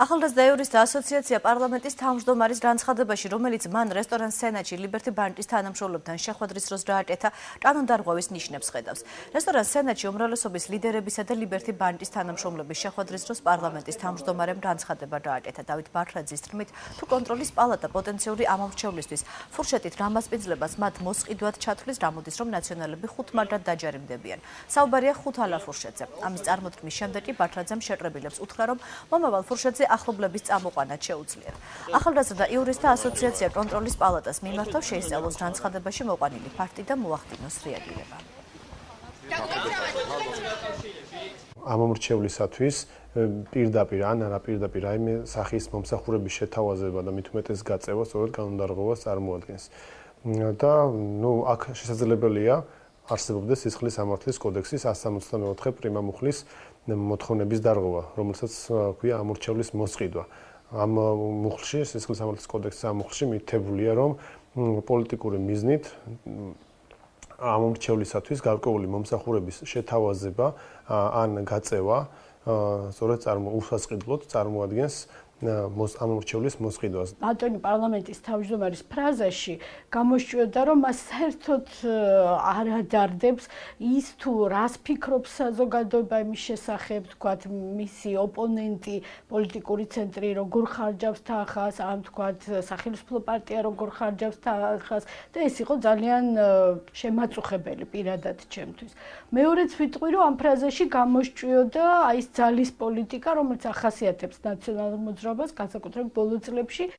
ახალგაზრდა იურისტთა ასოციაცია პარლამენტის თავმჯდომარის განცხადებაში, რომელიც მან რესტორან სენატში ლიბერტი ბანკის თანამშრომლებთან შეხვედრის დროს დააკეთა, კანონდარღვევის ნიშნებს ხედავს. რესტორან სენატში უმრავლესობის ლიდერებისა და ლიბერტი ბანკის თანამშრომლების შეხვედრის დროს პარლამენტის თავმჯდომარემ განცხადება დააკეთა. დავით ბარხაძის თქმით, თუ კონტროლის პალატა პოტენციური ამომრჩევლისთვის ფურშეტით რამასპინძლებას მათ მოსყიდვად ჩათვლის, გამოდის რომ ნაციონალები ხუთ მარდად დაჯარიმდებიან. საუბარია ხუთ ალა ფურშეტზე. ამის წარმოთქმის შემდეგ კი ბარხაძემ შეტრებილებს უთხრა, რომ მომავალ ფურშეტზე ახლობლების წამოყვანაც შეუძლიათ. ახალგაზრდა იურისტთა ასოციაცია კონტროლის პალატას მიმართავს შეისწავლოს განცხადებაში მოყვანილი ფაქტი და მოახდინოს რეაგირება. ამომრჩევლისათვის პირდაპირ ან არა პირდაპირ რაიმე სახის მომსახურების შეთავაზება და მithumetes გაწევა სწორედ კანონდარღვევას წარმოადგენს. და ნუ აქ შესაძლებელია არსებობდეს სისხლის სამართლის კოდექსის 164 პრიმა მუხლის მოთხოვნების დარღვევა, რომელსაც ქვია ამორჩევლის მოსყიდვა. ამ მუხლში, სისხლის სამართლის კოდექსის ამ მუხლში მითებულია, რომ პოლიტიკური მიზნით ამორჩევლისათვის გარკვეული მომსახურების შეთავაზება ან გაწევა სწორედ წარმო უსასყიდლოდ წარმოადგენს ამორჩევლის მოსყიდვას. ბატონი პარლამენტის თავმჯდომარის ფრაზაში გამოსჭიოდა, რომ მას საერთოდ არ ადარდებს ის თუ რას ფიქრობს საზოგადოება იმის შესახებ, თქვათ, მისი ოპონენტი, პოლიტიკური ცენტრი როგორ ხარჯავს თანხას, ან თქვათ, სახელმწიფო პარტია როგორ ხარჯავს თანხას და ეს იყო ძალიან შემაწუხებელი პირადად ჩემთვის. მეორეც ვიტყვი, რომ ამ ფრაზაში გამოსჭიოდა აი ეს ძალის პოლიტიკა, რომელიც ახასიათებს ნაციონალურ მოძრაობას, განსაკუთრებით ბოლო წლებში